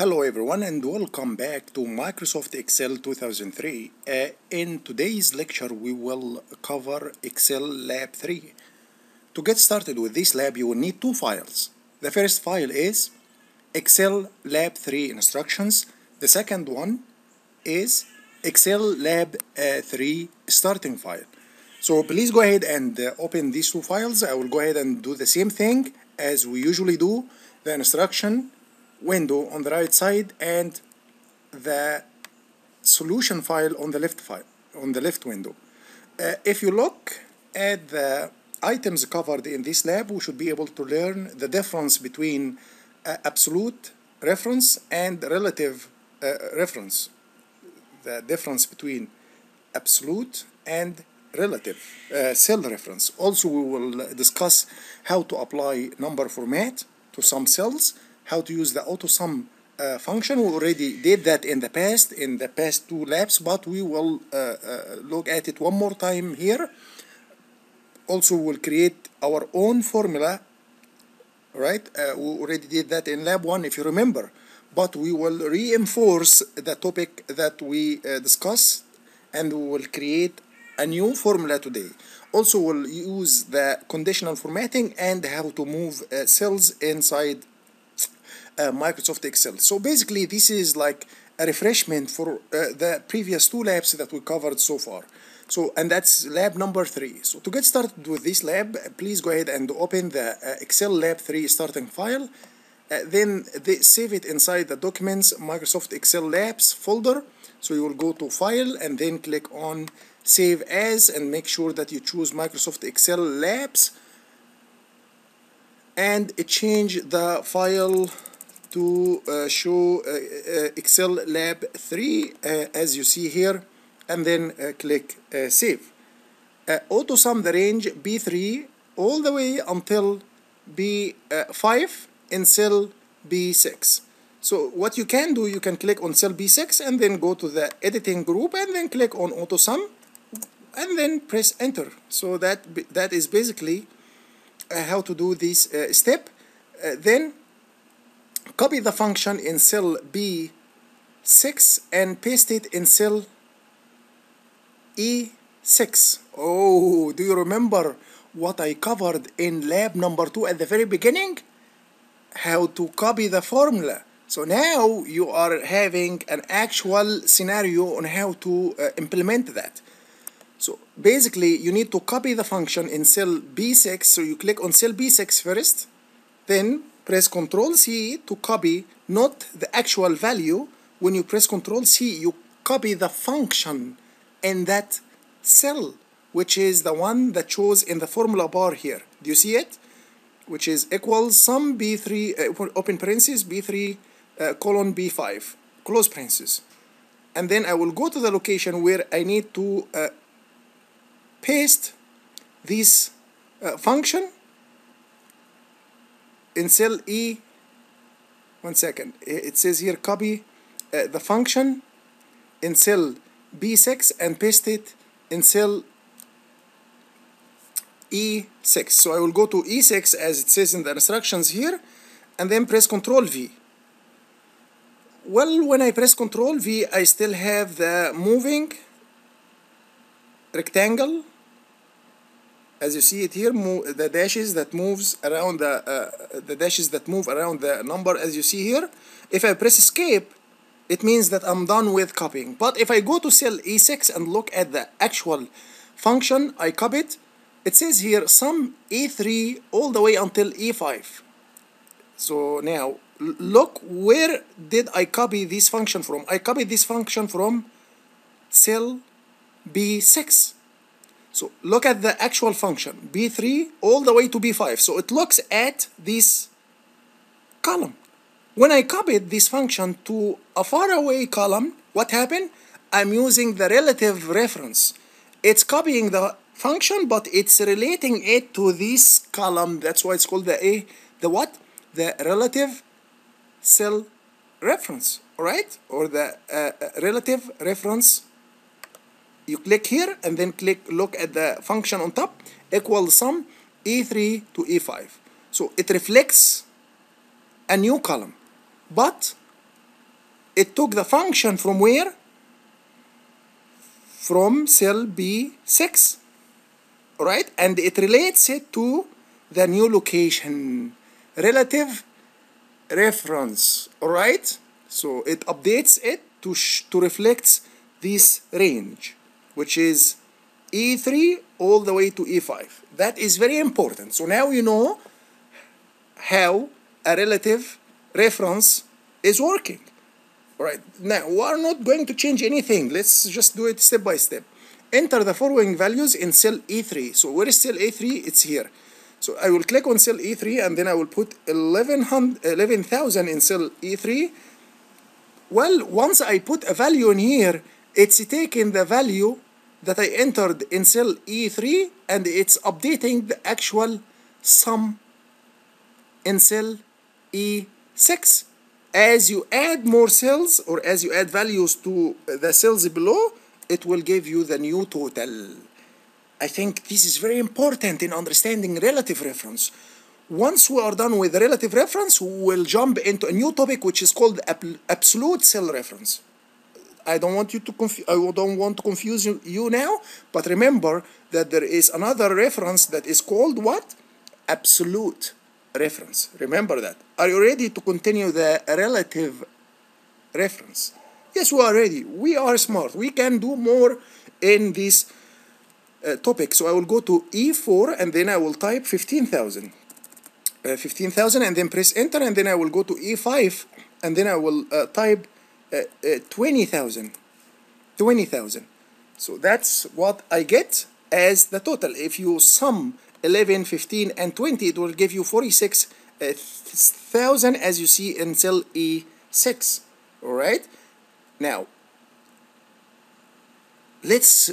Hello everyone and welcome back to Microsoft Excel 2003. Uh, in today's lecture we will cover Excel Lab 3. To get started with this lab you will need two files. The first file is Excel Lab 3 instructions. The second one is Excel Lab uh, 3 starting file. So please go ahead and uh, open these two files. I will go ahead and do the same thing as we usually do. The instruction window on the right side and the solution file on the left file on the left window. Uh, if you look at the items covered in this lab, we should be able to learn the difference between uh, absolute reference and relative uh, reference. The difference between absolute and relative uh, cell reference. Also, we will discuss how to apply number format to some cells how to use the auto sum uh, function. We already did that in the past, in the past two labs, but we will uh, uh, look at it one more time here. Also, we'll create our own formula, right? Uh, we already did that in lab one, if you remember. But we will reinforce the topic that we uh, discussed, and we will create a new formula today. Also, we'll use the conditional formatting and how to move uh, cells inside Microsoft Excel. So basically this is like a refreshment for uh, the previous two labs that we covered so far. So, and that's lab number three. So to get started with this lab, please go ahead and open the uh, Excel lab 3 starting file. Uh, then they save it inside the documents Microsoft Excel labs folder. So you will go to file and then click on save as and make sure that you choose Microsoft Excel labs and change the file to uh, show uh, uh, Excel Lab 3 as you see here and then click Save. auto sum the range B3 all the way until B5 in cell B6. So what you can do, you can click on cell B6 and then go to the editing group and then click on auto sum and then press enter. So that that is basically uh, how to do this uh, step. Uh, then copy the function in cell B6 and paste it in cell E6. Oh, do you remember what I covered in lab number two at the very beginning? How to copy the formula. So now you are having an actual scenario on how to uh, implement that. So basically you need to copy the function in cell B6. So you click on cell B6 first, then press Ctrl C to copy not the actual value. When you press Ctrl C, you copy the function in that cell, which is the one that shows in the formula bar here. Do you see it? Which is equals sum B3, uh, open parentheses, B3 uh, colon B5, close parentheses. And then I will go to the location where I need to uh, paste this uh, function in cell E one second it says here copy uh, the function in cell B6 and paste it in cell E6 so I will go to E6 as it says in the instructions here and then press Ctrl V. Well when I press Ctrl V I still have the moving rectangle as you see it here the dashes that moves around the uh, the dashes that move around the number as you see here if I press escape it means that I'm done with copying. But if I go to cell E6 and look at the actual function I copy it it says here sum E3 all the way until E5 so now look where did I copy this function from? I copied this function from cell B6 so look at the actual function, B3 all the way to B5. So it looks at this column. When I copied this function to a faraway column, what happened? I'm using the relative reference. It's copying the function, but it's relating it to this column. That's why it's called the A, the what? The relative cell reference, all right? Or the uh, relative reference you click here and then click look at the function on top equal sum e3 to e5 so it reflects a new column but it took the function from where? From cell B6. Alright? And it relates it to the new location. Relative reference. Alright? So it updates it to, to reflect this range, which is E3 all the way to E5. That is very important. So now you know how a relative reference is working. All right, now we are not going to change anything. Let's just do it step by step. Enter the following values in cell E3. So where is cell E3? It's here. So I will click on cell E3 and then I will put 11,000 11, in cell E3. Well, once I put a value in here, it's taking the value that I entered in cell E3 and it's updating the actual sum in cell E6 as you add more cells or as you add values to the cells below it will give you the new total. I think this is very important in understanding relative reference. Once we are done with relative reference we will jump into a new topic which is called absolute cell reference I don't want you to confu- I don't want to confuse you now but remember that there is another reference that is called what absolute reference. Remember that. Are you ready to continue the relative reference? Yes, we are ready. We are smart. We can do more in this uh, topic. So I will go to E4 and then I will type 15,000. Uh, 15,000 and then press enter and then I will go to E5 and then I will uh, type Uh, uh, 20,000. 20,000. So that's what I get as the total. If you sum 11, 15, and 20, it will give you 46,000 uh, as you see in cell E6. All right? Now, let's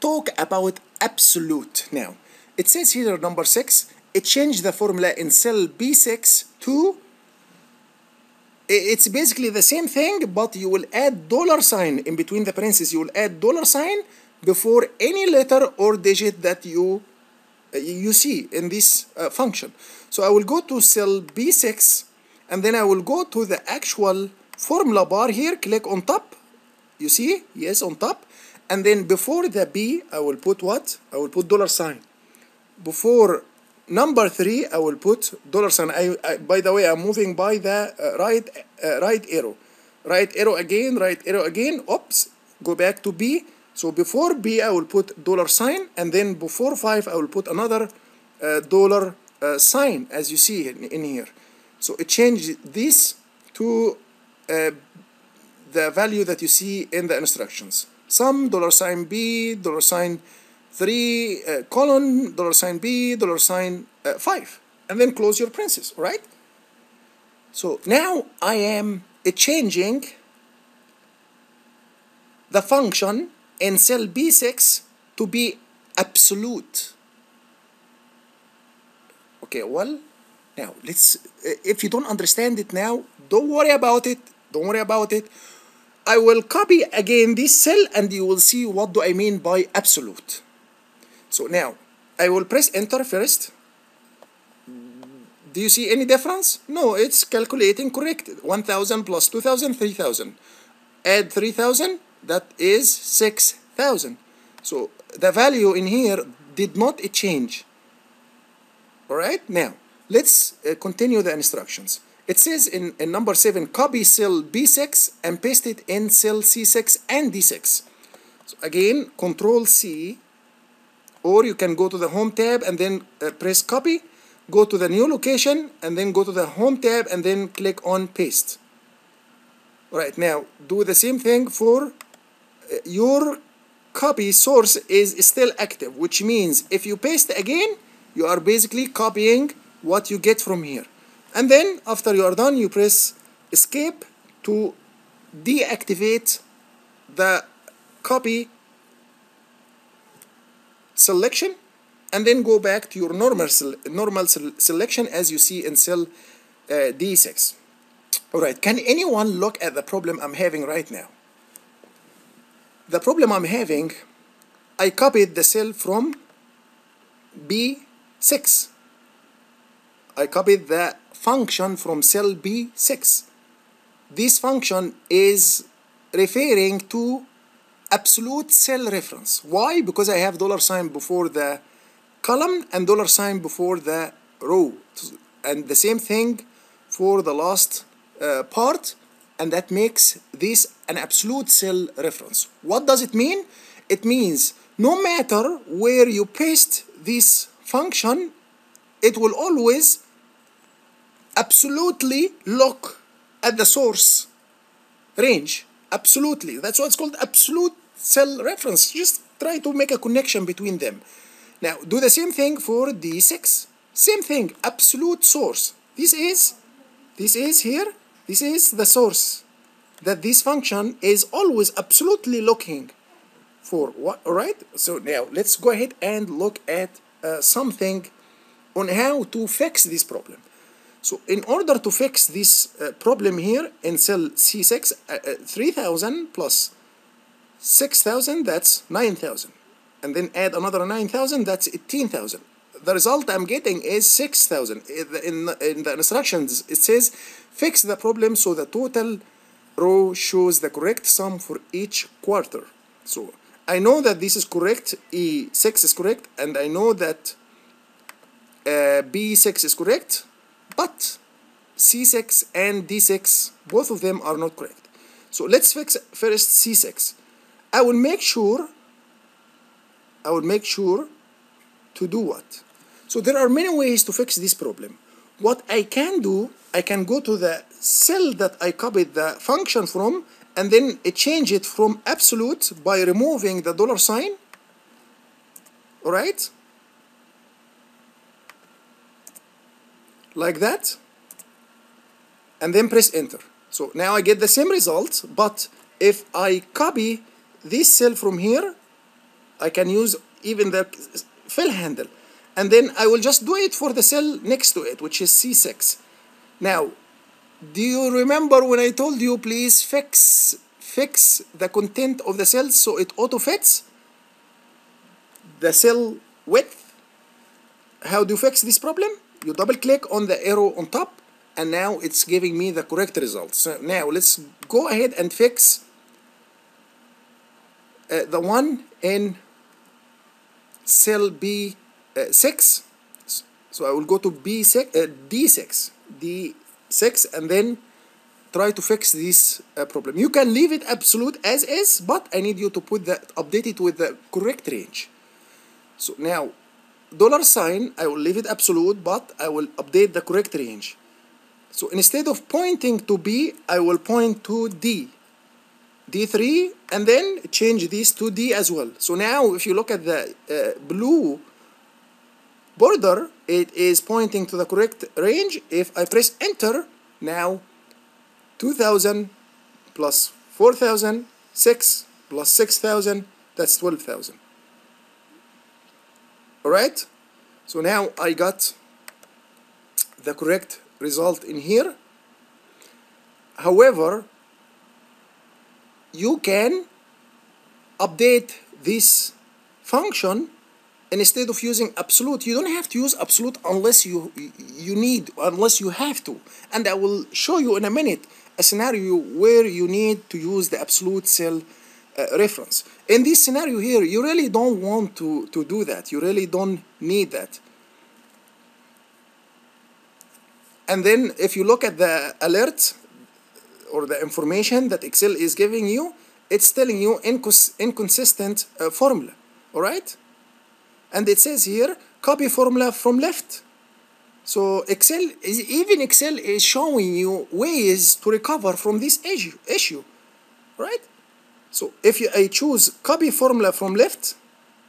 talk about absolute now. It says here number 6, it changed the formula in cell B6 to it's basically the same thing but you will add dollar sign in between the parentheses you will add dollar sign before any letter or digit that you you see in this uh, function. So I will go to cell B6 and then I will go to the actual formula bar here, click on top. You see? Yes, on top. And then before the B, I will put what? I will put dollar sign. Before number three, I will put dollar sign. I, I, by the way, I'm moving by the uh, right, uh, right arrow. Right arrow again, right arrow again. Oops, go back to B so before B, I will put dollar sign, and then before 5, I will put another uh, dollar uh, sign, as you see in, in, here. So it changed this to uh, the value that you see in the instructions. Sum, dollar sign B, dollar sign 3, uh, colon, dollar sign B, dollar sign uh, 5. And then close your parentheses, right? So now I am changing the function in cell B6 to be absolute. Okay, well, now let's, if you don't understand it now, don't worry about it. Don't worry about it. I will copy again this cell and you will see what do I mean by absolute. So now, I will press enter first. Do you see any difference? No, it's calculating correct. 1000 plus 2000, 3000. Add 3000, that is 6,000. So the value in here did not change. All right, now let's uh, continue the instructions. It says in, in number 7, copy cell B6 and paste it in cell C6 and D6. So again, control C, or you can go to the home tab and then uh, press copy, go to the new location and then go to the home tab and then click on paste. Right, now do the same thing for your copy source is still active which means if you paste again you are basically copying what you get from here and then after you are done you press escape to deactivate the copy selection and then go back to your normal normal selection as you see in cell uh, D6 all right can anyone look at the problem I'm having right now the problem I'm having, I copied the cell from B6. I copied the function from cell B6. this function is referring to absolute cell reference. Why? Because I have dollar sign before the column and dollar sign before the row. And the same thing for the last uh, part and that makes this an absolute cell reference. What does it mean? It means no matter where you paste this function, it will always absolutely look at the source range. Absolutely. That's why it's called absolute cell reference. Just try to make a connection between them. Now, do the same thing for D6. Same thing, absolute source. This is, this is here, this is the source that this function is always absolutely looking for. What, all right? So now let's go ahead and look at uh, something on how to fix this problem. So in order to fix this uh, problem here in cell C6, uh, uh 3000 plus 6000, that's 9000. And then add another 9000, that's 18,000. The result I'm getting is 6000. In, in the instructions, it says fix the problem so the total row shows the correct sum for each quarter. So I know that this is correct, E6 is correct, and I know that uh, B6 is correct, but C6 and D6, both of them are not correct. So let's fix first C6. I will make sure, I will make sure to do what? So there are many ways to fix this problem. What I can do, I can go to the cell that I copied the function from and then change it from absolute by removing the dollar sign. Alright? Like that. And then press enter. So now I get the same result, but if I copy this cell from here, I can use even the fill handle. And then I will just do it for the cell next to it, which is C6. Now, do you remember when I told you please fix fix the content of the cell so it auto fits the cell width? How do you fix this problem? You double click on the arrow on top and now it's giving me the correct results. So now let's go ahead and fix uh, the one in cell B6. So I will go to B6, uh, D6, D6 and then try to fix this uh, problem. You can leave it absolute as is, but I need you to put that, update it with the correct range. So now, dollar sign, I will leave it absolute, but I will update the correct range. So instead of pointing to B, I will point to D. D3 and then change this to D as well. So now if you look at the uh, blue border, it is pointing to the correct range. If I press enter, now 2000 plus 4000, 6 plus 6000, that's 12,000. Alright? So now I got the correct result in here. However, you can update this function and instead of using absolute you don't have to use absolute unless you you need unless you have to. And i will show you in a minute a scenario where you need to use the absolute cell uh, reference. In this scenario here you really don't want to to do that. You really don't need that. And then if you look at the alert or the information that Excel is giving you, it's telling you incons inconsistent uh, formula, all right? And it says here, copy formula from left. So Excel, is, even Excel is showing you ways to recover from this issue, issue right? So if you, I choose copy formula from left,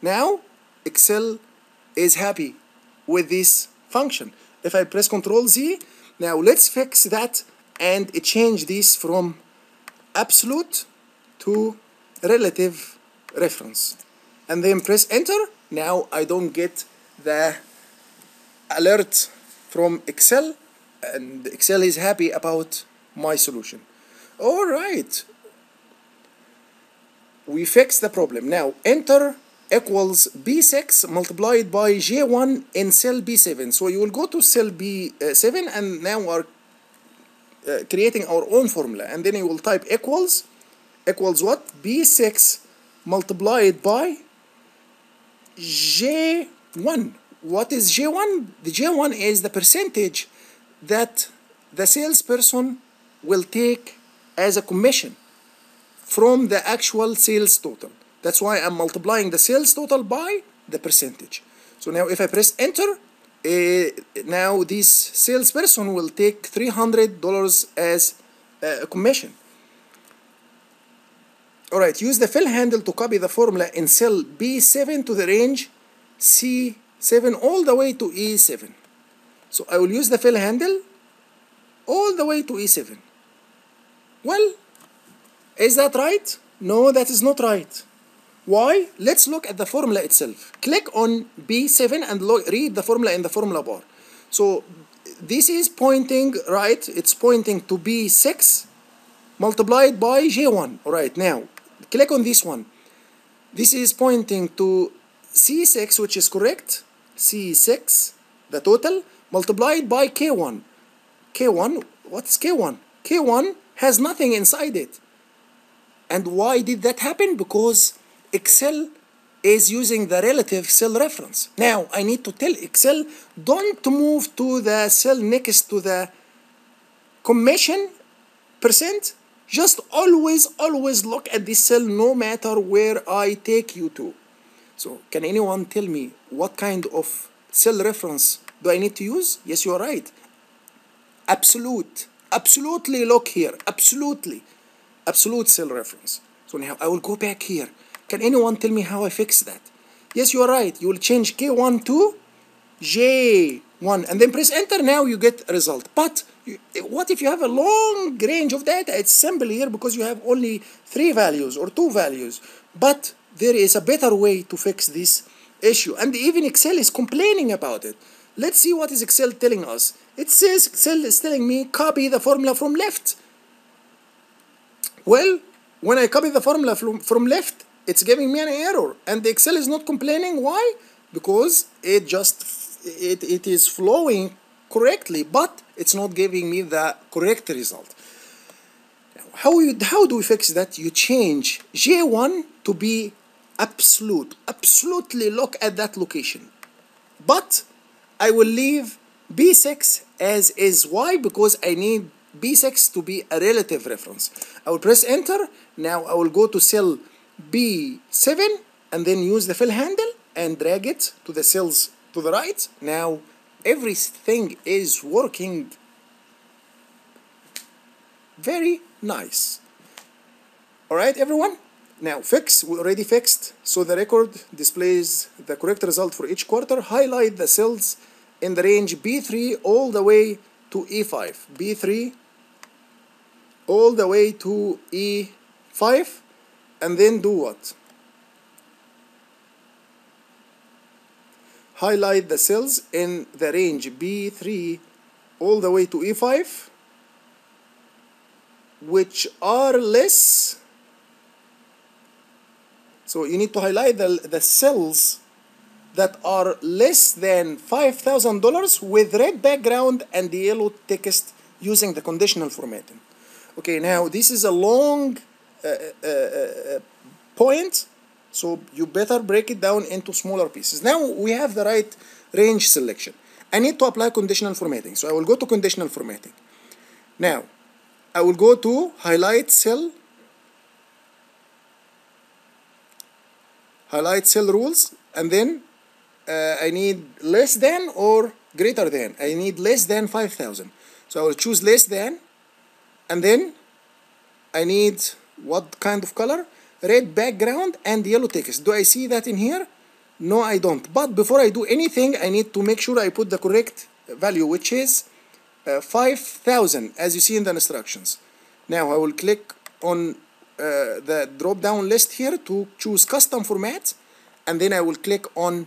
now Excel is happy with this function. If I press Control Z, now let's fix that and change this from absolute to relative reference. And then press enter. Now I don't get the alert from Excel and Excel is happy about my solution. All right. We fix the problem. Now enter equals B6 multiplied by J1 in cell B7 so you will go to cell B7 uh, and now our uh, creating our own formula. And then you will type equals equals what? B6 multiplied by j1 what is j1 the j1 is the percentage that the salesperson will take as a commission from the actual sales total. That's why I'm multiplying the sales total by the percentage. So now if I press enter Eh, now this salesperson will take $300 as a commission Alright, use the fill handle to copy the formula in cell B7 to the range C7 all the way to E7. So I will use the fill handle all the way to E7. Well, is that right? No, that is not right. Why? Let's look at the formula itself. Click on B7 and read the formula in the formula bar. So this is pointing, right, it's pointing to B6 multiplied by J1. Alright, now click on this one. This is pointing to C6 which is correct. C6, the total, multiplied by K1. K1, what's K1? K1 has nothing inside it. And why did that happen? Because Excel is using the relative cell reference. Now, I need to tell Excel, don't move to the cell next to the commission percent. Just always, always look at this cell no matter where I take you to. So, can anyone tell me what kind of cell reference do I need to use? Yes, you are right. Absolute. Absolutely look here. Absolutely. Absolute cell reference. So now I will go back here. Can anyone tell me how I fix that? Yes, you are right. You will change K1 to J1 and then press enter. Now you get a result. But you, what if you have a long range of data? It's simple here because you have only three values or two values. But there is a better way to fix this issue. And even Excel is complaining about it. Let's see what is Excel telling us. It says Excel is telling me copy the formula from left. Well, when I copy the formula from, from left, it's giving me an error. And the Excel is not complaining. Why? Because it just it, it is flowing correctly, but it's not giving me the correct result. How, you, how do we fix that? You change J1 to be absolute. Absolutely look at that location. But I will leave B6 as is. Why? Because I need B6 to be a relative reference. I will press enter. Now I will go to cell B7 and then use the fill handle and drag it to the cells to the right. Now everything is working very nice. Alright everyone? Now fix, we already fixed. So the record displays the correct result for each quarter. Highlight the cells in the range B3 all the way to E5. B3 all the way to E5 and then do what? Highlight the cells in the range B3 all the way to E5 which are less so you need to highlight the, the cells that are less than $5,000 with red background and the yellow text using the conditional formatting. Okay, now this is a long Uh, uh, uh, point, so you better break it down into smaller pieces. Now we have the right range selection. I need to apply conditional formatting, so I will go to conditional formatting. Now, I will go to highlight cell highlight cell rules and then uh, I need less than or greater than I need less than 5000 so I will choose less than and then I need what kind of color? Red background and yellow text. Do I see that in here? No I don't. But before I do anything I need to make sure I put the correct value which is uh, 5000 as you see in the instructions. Now I will click on uh, the drop down list here to choose custom format and then I will click on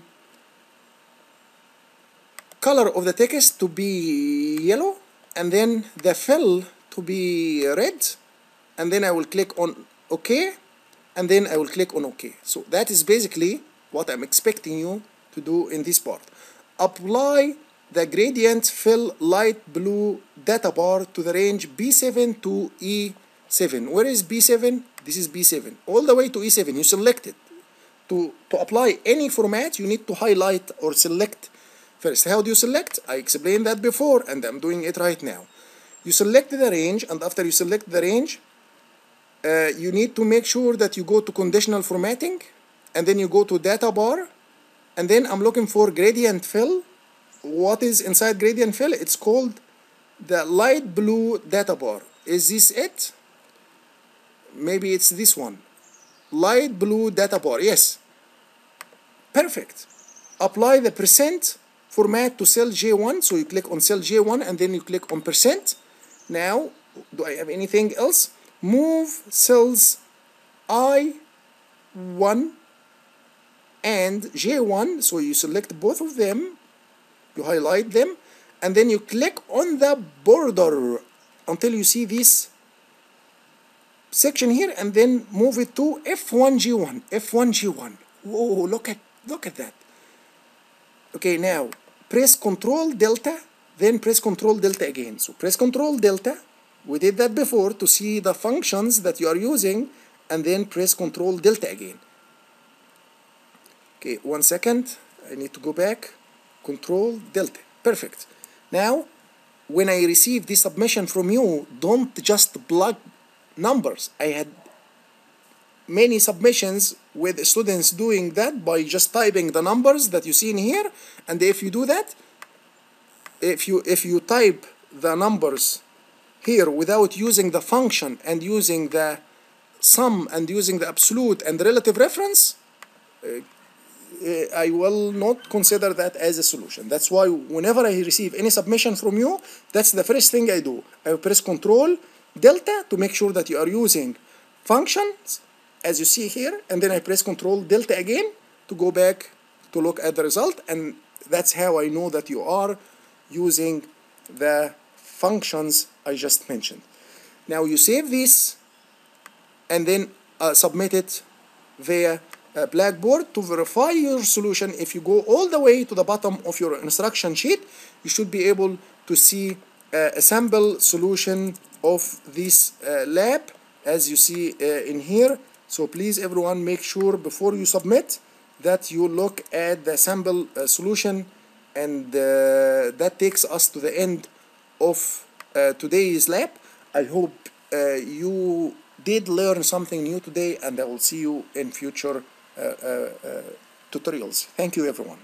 color of the text to be yellow and then the fill to be red and then I will click on OK and then I will click on OK. So that is basically what I'm expecting you to do in this part. Apply the gradient fill light blue data bar to the range B7 to E7 where is B7 this is B7 all the way to E7 you select it. To, to apply any format you need to highlight or select first. How do you select? I explained that before and I'm doing it right now. You select the range and after you select the range uh, you need to make sure that you go to conditional formatting and then you go to data bar and then I'm looking for gradient fill. What is inside gradient fill? It's called the light blue data bar. Is this it? Maybe it's this one. Light blue data bar yes. Perfect. Apply the percent format to cell J1 so you click on cell J1 and then you click on percent. Now do I have anything else move cells I1 and J1 so you select both of them you highlight them and then you click on the border until you see this section here and then move it to F1G1 F1G1 whoa look at look at that. Okay now press control tilde then press control tilde again. So press control tilde we did that before to see the functions that you are using and then press control tilde again. Okay one second. I need to go back. Control tilde. Perfect. Now when I receive this submission from you don't just plug numbers. I had many submissions with students doing that by just typing the numbers that you see in here. And if you do that if you if you type the numbers here without using the function and using the sum and using the absolute and relative reference uh, I will not consider that as a solution. That's why whenever I receive any submission from you, that's the first thing I do. I press Control Tilde to make sure that you are using functions as you see here, and then I press Control Tilde again to go back to look at the result, and that's how I know that you are using the functions I just mentioned. Now you save this and then uh, submit it via uh, Blackboard to verify your solution. If you go all the way to the bottom of your instruction sheet, you should be able to see uh, a sample solution of this uh, lab as you see uh, in here. So please everyone make sure before you submit that you look at the sample uh, solution and that takes us to the end of uh, today's lab. I hope uh, you did learn something new today and I will see you in future uh, uh, uh, tutorials. Thank you everyone.